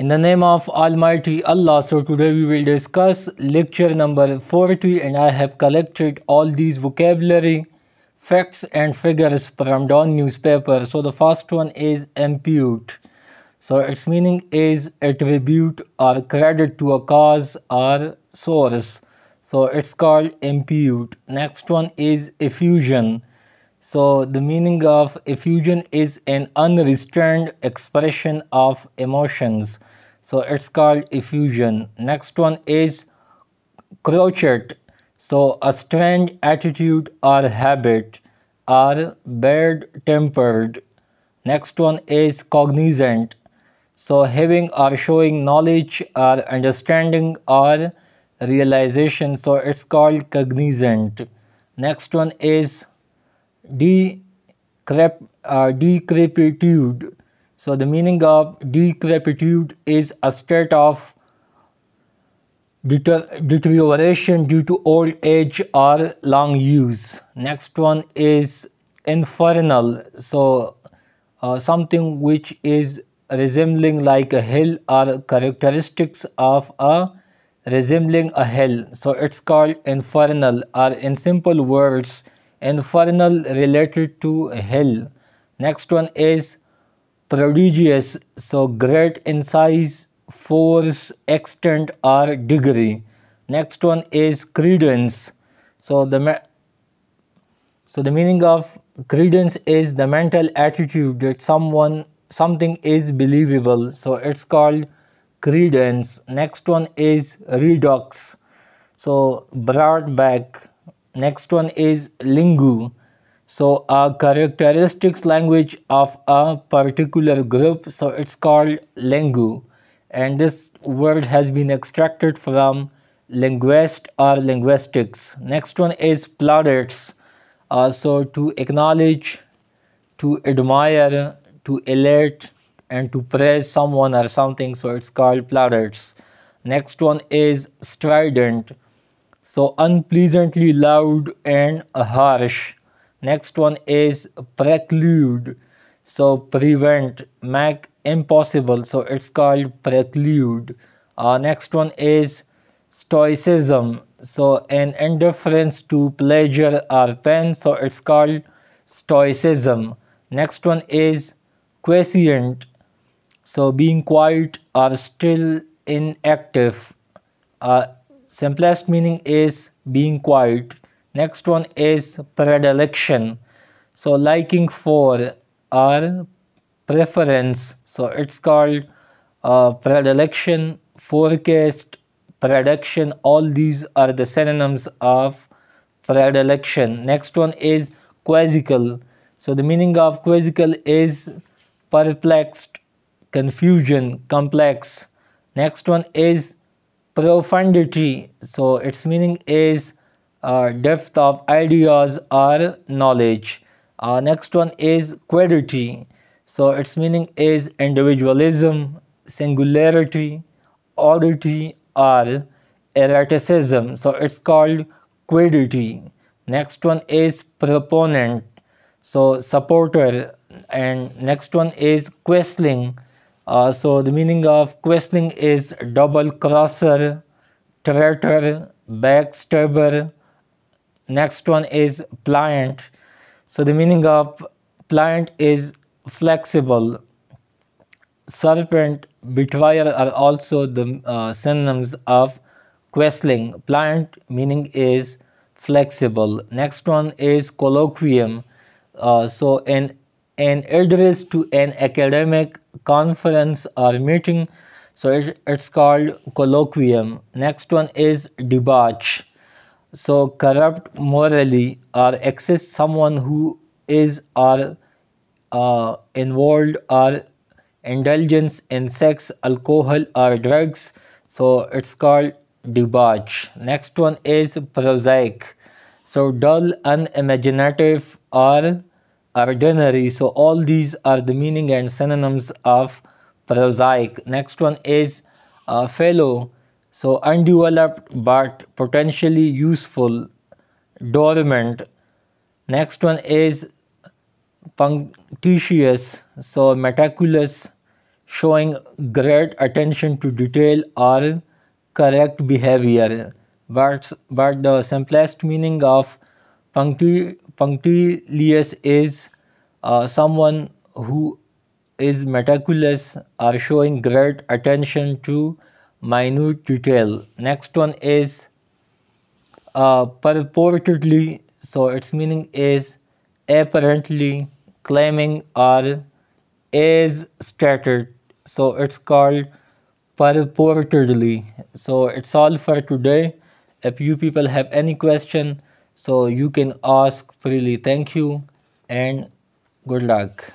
In the name of Almighty Allah, so today we will discuss lecture number 40 and I have collected all these vocabulary, facts and figures from Dawn newspaper. So the first one is impute. So its meaning is attribute or credit to a cause or source. So it's called impute. Next one is effusion. So the meaning of effusion is an unrestrained expression of emotions. So it's called effusion. Next one is crotchet. So a strange attitude or habit or bad tempered. Next one is cognizant. So having or showing knowledge or understanding or realization. So it's called cognizant. Next one is decrep, uh, decrepitude. So the meaning of decrepitude is a state of deterioration due to old age or long use. Next one is infernal. So uh, something which is resembling like a hill or characteristics of a resembling a hill. So it's called infernal or in simple words infernal related to hell. Next one is prodigious. So great in size, force, extent or degree. Next one is credence. So the so the meaning of credence is the mental attitude that someone something is believable. So it's called credence. Next one is redux. So brought back next one is lingu so a characteristics language of a particular group so it's called lingu and this word has been extracted from linguist or linguistics. Next one is plaudits. Uh, so to acknowledge to admire to elate and to praise someone or something so it's called plaudits. Next one is strident. So unpleasantly loud and harsh next one is preclude. So prevent make impossible. So it's called preclude. Uh, next one is stoicism. So an indifference to pleasure or pain. So it's called stoicism. Next one is quiescent so being quiet or still inactive. Uh, simplest meaning is being quiet next one is predilection. So liking for or preference. So it's called uh, predilection forecast prediction. All these are the synonyms of predilection. Next one is quizzical. So the meaning of quizzical is perplexed confusion complex. Next one is profundity. So its meaning is uh, depth of ideas or knowledge. Uh, next one is quiddity so its meaning is individualism singularity oddity or erraticism. So it's called quiddity next one is proponent. So supporter. And next one is quisling uh, so the meaning of quisling is double crosser, traitor, backstabber. Next one is pliant. So the meaning of pliant is flexible. Serpent, betrayer are also the uh, synonyms of quisling. Pliant meaning is flexible. Next one is colloquium. Uh, so an an address to an academic conference or meeting so it, it's called colloquium next one is debauch so corrupt morally or excess someone who is or uh, involved or indulgence in sex alcohol or drugs. So it's called debauch. Next one is prosaic. So dull unimaginative or ordinary. So all these are the meaning and synonyms of prosaic. Next one is uh, fallow so undeveloped but potentially useful dormant next one is punctitious so meticulous showing great attention to detail or correct behavior. But, but the simplest meaning of puncti punctilious is uh, someone who is meticulous or showing great attention to minute detail. Next one is uh, purportedly so its meaning is apparently claiming or is stated so it's called purportedly. So it's all for today. If you people have any question so you can ask freely. Thank you and good luck